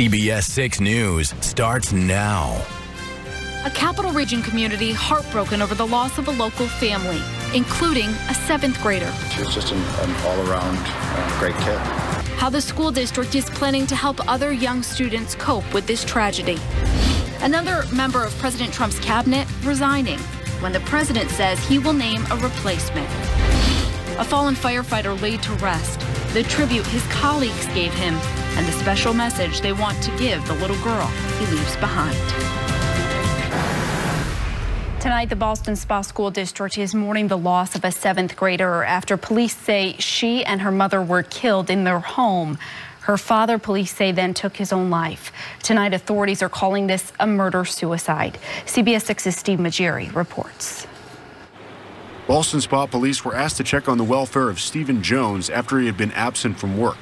CBS 6 News starts now. A capital region community heartbroken over the loss of a local family, including a seventh grader. She was just an, an all around uh, great kid. How the school district is planning to help other young students cope with this tragedy. Another member of President Trump's cabinet resigning when the president says he will name a replacement. A fallen firefighter laid to rest, the tribute his colleagues gave him, and the special message they want to give the little girl he leaves behind. Tonight, the Ballston Spa School District is mourning the loss of a seventh grader after police say she and her mother were killed in their home. Her father, police say, then took his own life. Tonight, authorities are calling this a murder suicide. CBS 6's Steve Majiri reports. Ballston Spa police were asked to check on the welfare of Stephen Jones after he had been absent from work.